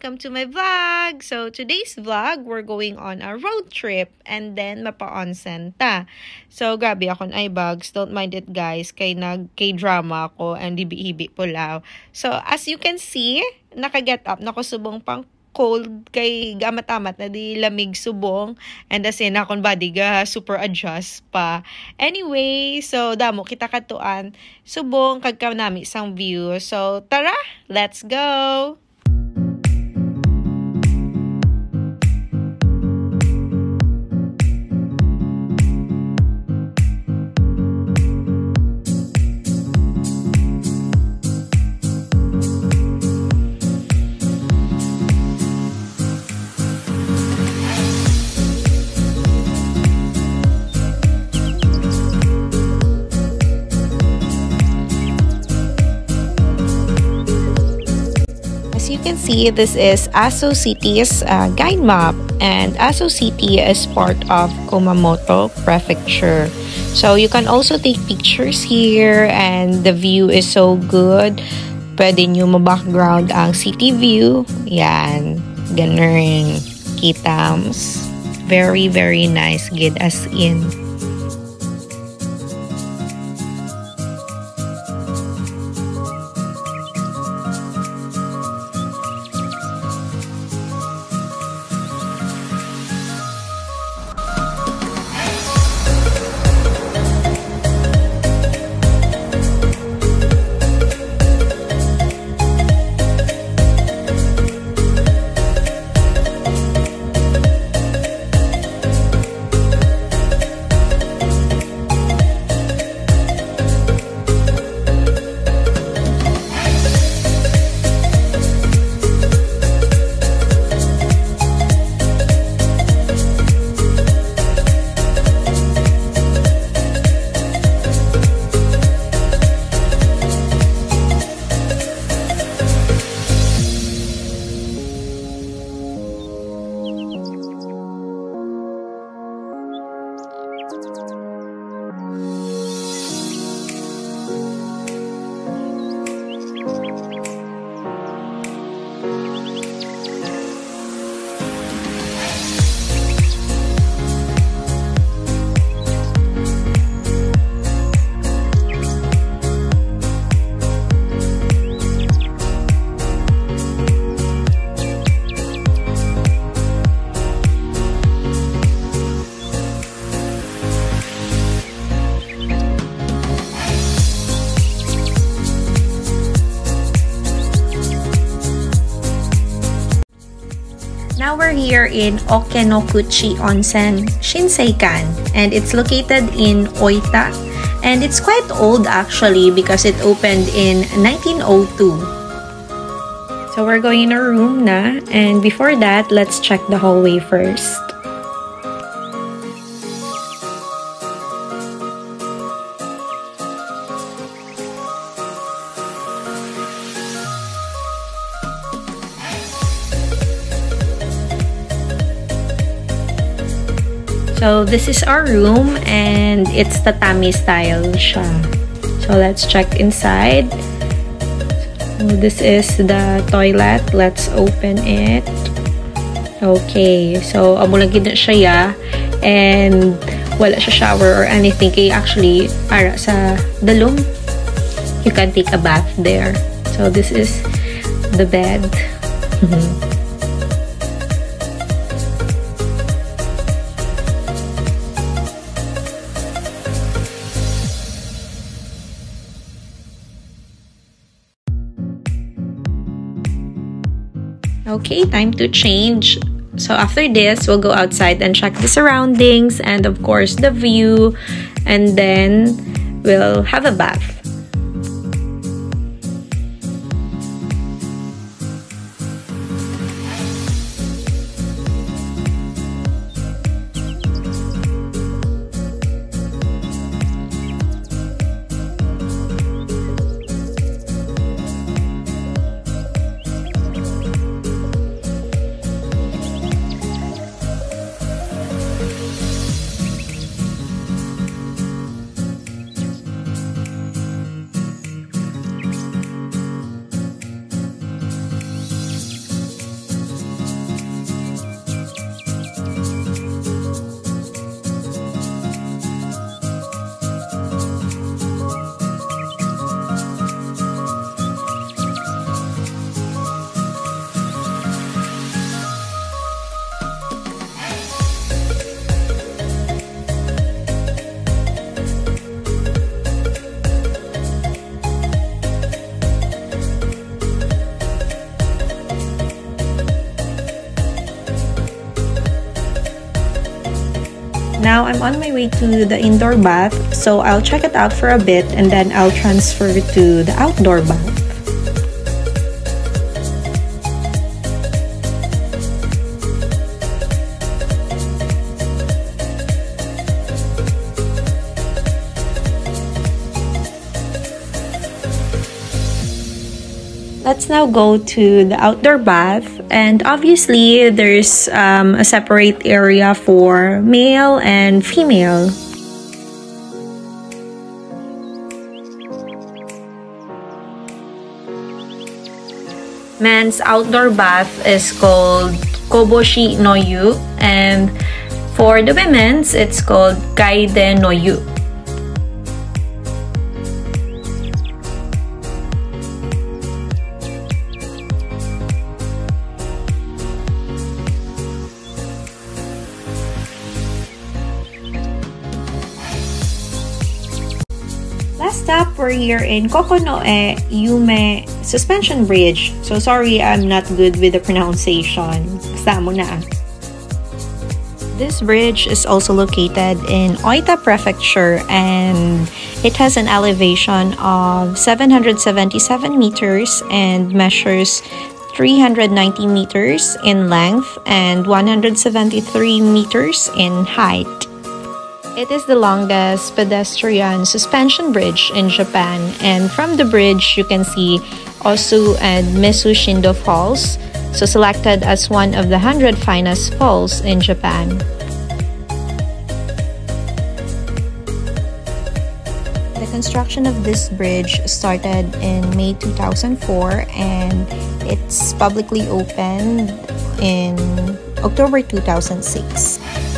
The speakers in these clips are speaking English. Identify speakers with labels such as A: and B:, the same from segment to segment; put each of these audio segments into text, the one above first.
A: welcome to my vlog! So, today's vlog, we're going on a road trip and then mapa-onsen ta. So, grabe ako ay bags. Don't mind it guys. Kay nag K-drama ako and hibi-hibi pulaw. So, as you can see, naka-get up, nakusubong pang cold kay gamat-amat na di lamig subong and as in akong body ga super adjust pa anyway so damo kita katuan subong kagka nami isang view so tara let's go can see, this is Aso City's uh, guide map, and Aso City is part of Kumamoto Prefecture. So you can also take pictures here, and the view is so good. Pwede nyo ma-background ang city view. Yan. Ganun. Kitams. Very, very nice. Good as in. Here in Okenokuchi Onsen, Shinseikan, and it's located in Oita. And it's quite old actually because it opened in 1902. So we're going in a room na, and before that, let's check the hallway first. So this is our room and it's tatami style siya. So let's check inside. So this is the toilet. Let's open it. Okay. So amo lang gid siya ya and wala siya shower or anything kay actually para sa dalom you can take a bath there. So this is the bed. Okay, time to change. So after this, we'll go outside and check the surroundings and of course the view and then we'll have a bath. Now I'm on my way to the indoor bath, so I'll check it out for a bit and then I'll transfer to the outdoor bath. Let's now go to the outdoor bath and obviously there's um, a separate area for male and female. Men's outdoor bath is called Koboshi no Yu and for the women's it's called Kaide no Yu. Stop, we're here in Kokonoe eh, Yume Suspension Bridge. So sorry, I'm not good with the pronunciation. Basta mo na. This bridge is also located in Oita Prefecture and it has an elevation of 777 meters and measures 390 meters in length and 173 meters in height. It is the longest pedestrian suspension bridge in Japan, and from the bridge you can see Osu and Mesu Shindo Falls, so selected as one of the 100 finest falls in Japan. The construction of this bridge started in May 2004 and it's publicly opened in October 2006.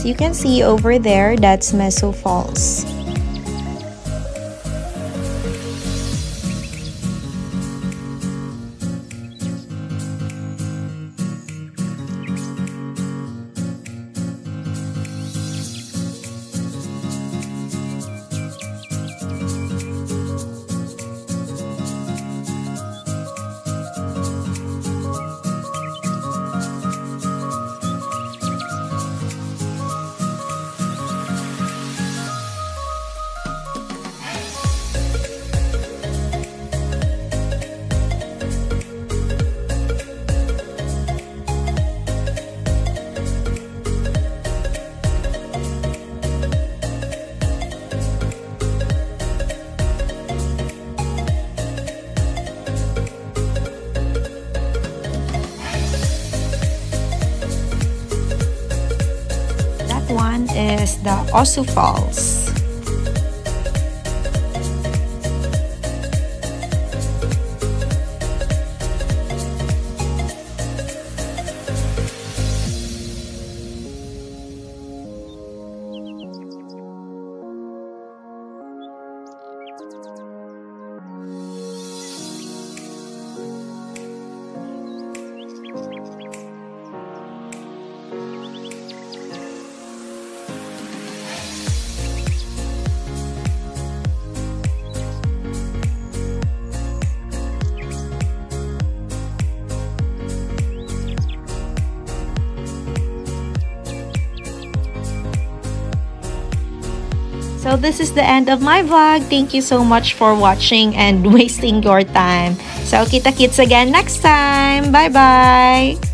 A: As you can see over there, that's Mesu Falls. One is the Osu Falls. So this is the end of my vlog. Thank you so much for watching and wasting your time. So kita kits again next time. Bye-bye!